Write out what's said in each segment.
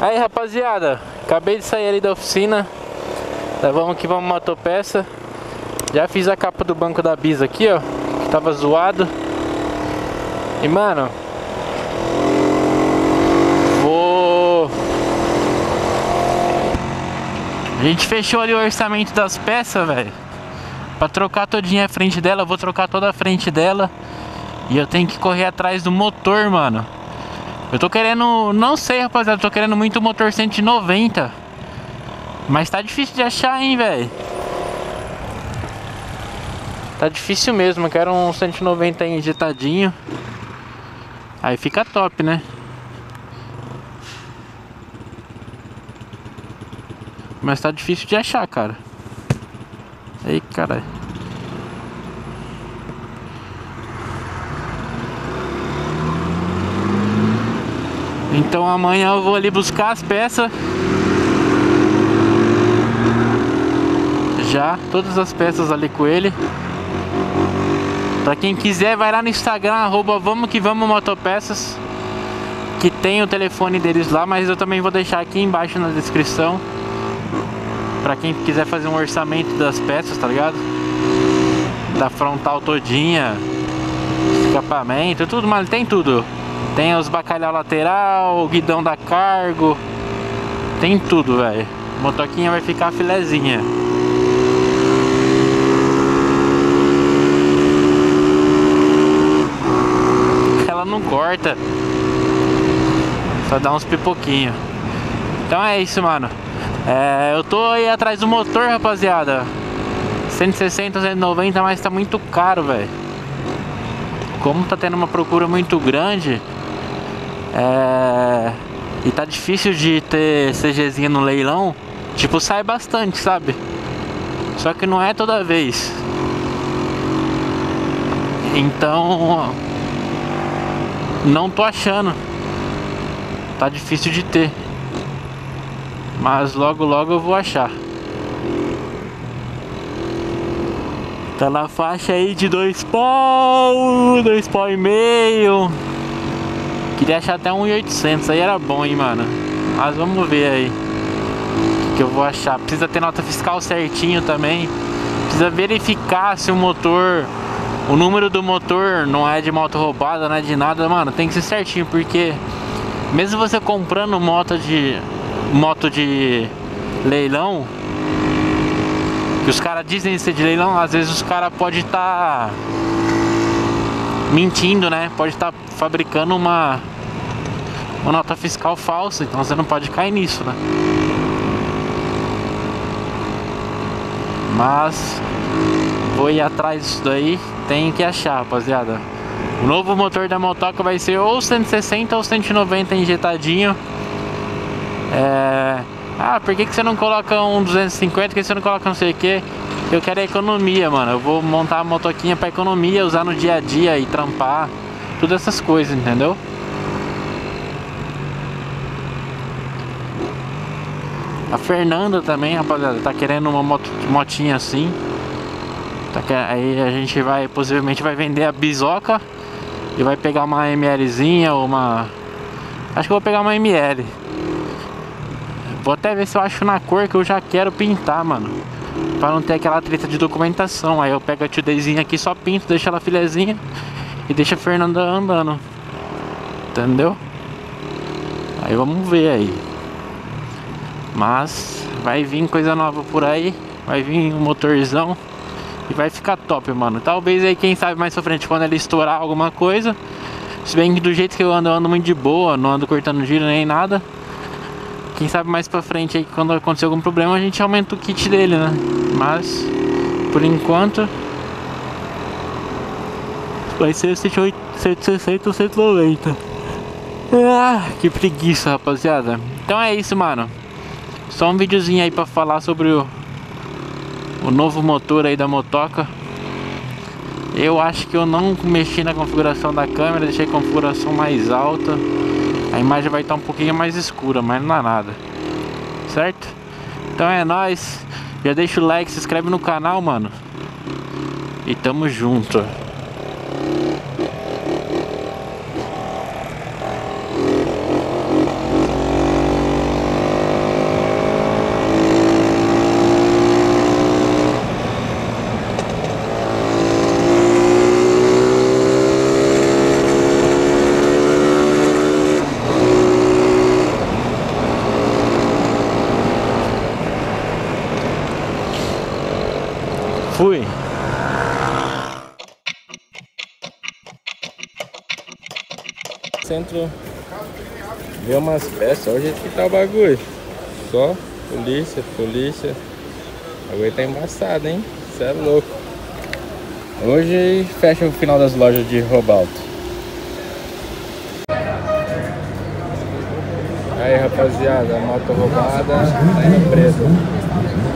Aí rapaziada, acabei de sair ali da oficina. Nós vamos que vamos motopeça. Já fiz a capa do banco da Bisa aqui, ó Que tava zoado. E mano Vou A gente fechou ali o orçamento das peças, velho. Pra trocar todinha a frente dela vou trocar toda a frente dela. E eu tenho que correr atrás do motor, mano eu tô querendo, não sei rapaziada, tô querendo muito motor 190 Mas tá difícil de achar, hein, velho Tá difícil mesmo, eu quero um 190 injetadinho. Aí fica top, né? Mas tá difícil de achar, cara. Ei, caralho Então amanhã eu vou ali buscar as peças. Já, todas as peças ali com ele. Pra quem quiser vai lá no Instagram arroba vamos que vamos motopeças Que tem o telefone deles lá Mas eu também vou deixar aqui embaixo na descrição Pra quem quiser fazer um orçamento das peças, tá ligado? Da frontal todinha Escapamento, tudo, mas tem tudo tem os bacalhau lateral, o guidão da cargo. Tem tudo, velho. Motoquinha vai ficar filezinha. Ela não corta. Só dá uns pipoquinhos. Então é isso, mano. É, eu tô aí atrás do motor, rapaziada. 160, 190, mas tá muito caro, velho. Como tá tendo uma procura muito grande, é... E tá difícil de ter CGzinha no leilão. Tipo, sai bastante, sabe? Só que não é toda vez. Então. Não tô achando. Tá difícil de ter. Mas logo logo eu vou achar. Tá na faixa aí de dois pau, dois pau e meio. Queria achar até um 1.800, aí era bom, hein, mano. Mas vamos ver aí. O que eu vou achar. Precisa ter nota fiscal certinho também. Precisa verificar se o motor... O número do motor não é de moto roubada, não é de nada, mano. Tem que ser certinho, porque... Mesmo você comprando moto de... Moto de leilão que os caras dizem ser de leilão, às vezes os caras podem estar tá mentindo, né? Pode estar tá fabricando uma, uma nota fiscal falsa, então você não pode cair nisso, né? Mas vou ir atrás disso daí, tem que achar, rapaziada. O novo motor da motoca vai ser ou 160 ou 190 injetadinho. É... Ah, por que, que você não coloca um 250? Por que você não coloca não sei o que? Eu quero a economia, mano. Eu vou montar a motoquinha pra economia, usar no dia a dia e trampar. Todas essas coisas, entendeu? A Fernanda também, rapaziada, tá querendo uma moto, motinha assim. Tá que, aí a gente vai, possivelmente vai vender a bisoca e vai pegar uma MLzinha ou uma... Acho que eu vou pegar uma ML. Vou até ver se eu acho na cor que eu já quero pintar, mano. Pra não ter aquela treta de documentação. Aí eu pego a tio aqui, só pinto, deixo ela filezinha e deixa a Fernanda andando. Entendeu? Aí vamos ver aí. Mas vai vir coisa nova por aí. Vai vir um motorzão. E vai ficar top, mano. Talvez aí, quem sabe mais pra frente, quando ele estourar alguma coisa. Se bem que do jeito que eu ando, eu ando muito de boa. Não ando cortando giro nem nada. Quem sabe mais pra frente aí, quando acontecer algum problema, a gente aumenta o kit dele, né? Mas, por enquanto... Vai ser 160 ou 190. Ah, que preguiça, rapaziada. Então é isso, mano. Só um videozinho aí pra falar sobre o, o novo motor aí da motoca. Eu acho que eu não mexi na configuração da câmera, deixei a configuração mais alta. A imagem vai estar um pouquinho mais escura, mas não dá nada. Certo? Então é nóis. Já deixa o like, se inscreve no canal, mano. E tamo junto. Centro ver umas peças. Hoje que tá o bagulho. Só polícia, polícia. O bagulho tá embaçado, hein? Isso é louco. Hoje fecha o final das lojas de Robalto. Aí rapaziada, moto roubada tá indo preso.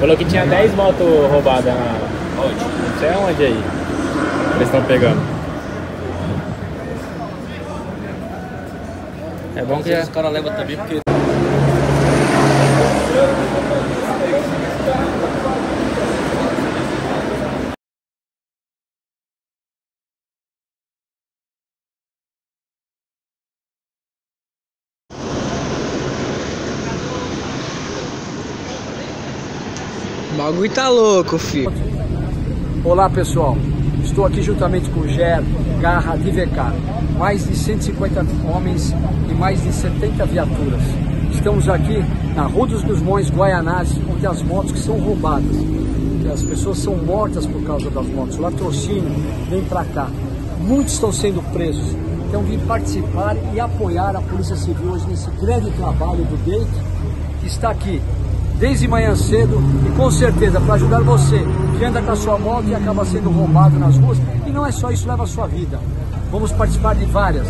Falou que tinha 10 motos roubadas na. Onde? Não sei aonde aí. Eles estão pegando. É bom que. Os caras levam também porque. O bagulho tá louco, filho. Olá pessoal, estou aqui juntamente com o Ger, Garra, Divecar, mais de 150 homens e mais de 70 viaturas. Estamos aqui na Rua dos Gusmões, Guaianazes, onde as motos que são roubadas, que as pessoas são mortas por causa das motos. Latrocínio vem para cá. Muitos estão sendo presos. Então vim participar e apoiar a Polícia Civil hoje nesse grande trabalho do DEIC, que está aqui desde manhã cedo e com certeza para ajudar você que anda com a sua moto e acaba sendo roubado nas ruas. E não é só isso, leva a sua vida. Vamos participar de várias.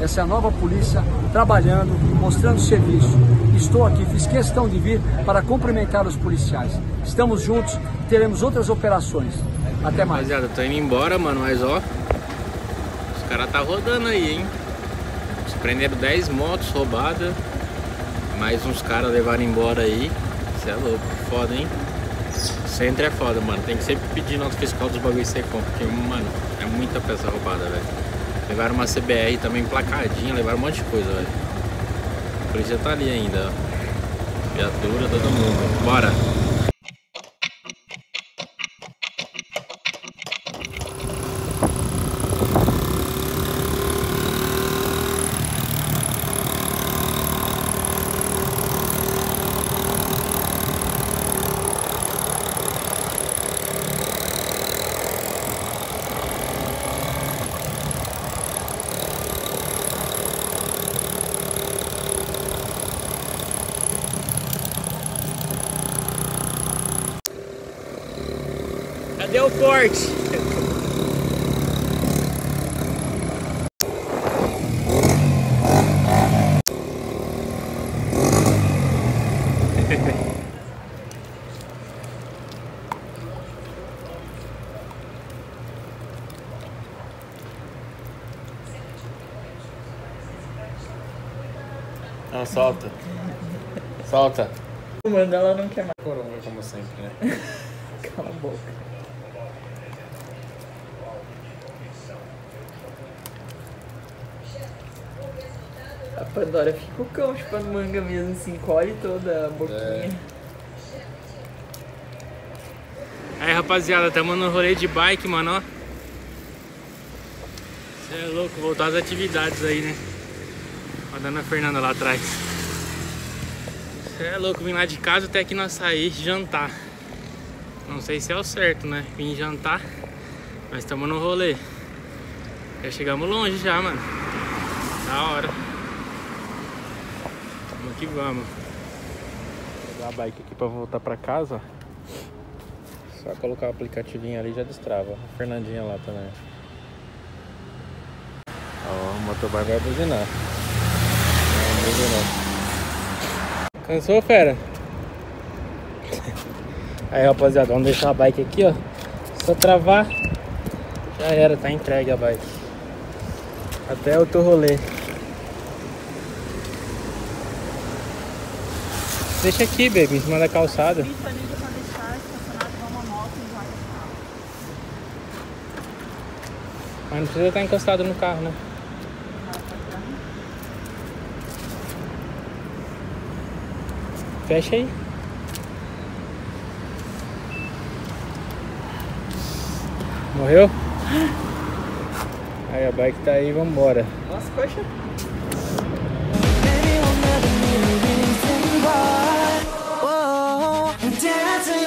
Essa é a nova polícia trabalhando, mostrando serviço. Estou aqui, fiz questão de vir para cumprimentar os policiais. Estamos juntos, teremos outras operações. Até mais. Rapaziada, tô indo embora, mano, mas ó. Os caras tá rodando aí, hein? Eles prenderam 10 motos roubadas. Mais uns caras levaram embora aí. Você é louco, foda, hein? Centro é foda, mano. Tem que sempre pedir nota fiscal dos bagulhos que você compra, porque, mano, é muita peça roubada, velho. Levaram uma CBR também placadinha, levaram um monte de coisa, velho. A polícia tá ali ainda, ó. Viatura, todo mundo. Bora! Cadê o forte? Não, solta. Solta. Manda ela não quer mais. Coronga, como sempre, né? Cala a boca. Pandora fica o cão chupando manga mesmo, assim, encolhe toda a boquinha. Aí rapaziada, tamo no rolê de bike, mano, ó. Cê é louco, voltar às atividades aí, né? Rodando a Fernanda lá atrás. Cê é louco, vim lá de casa até aqui no açaí jantar. Não sei se é o certo, né? Vim jantar, mas tamo no rolê. Já chegamos longe já, mano. Da hora. Vamos que vamos. Vou pegar a bike aqui pra voltar pra casa. Só colocar o aplicativinho ali já destrava. A Fernandinha lá também. Ó, o motoboy vai buzinar. Vai buzinar. Cansou, fera? Aí, rapaziada, vamos deixar a bike aqui, ó. Só travar. Já era, tá entregue a bike. Até outro rolê. Deixa aqui, baby, em cima da calçada. Mas não precisa estar encostado no carro, né? Fecha aí. Morreu? Aí a bike tá aí, vambora. Nossa, coxa. dancing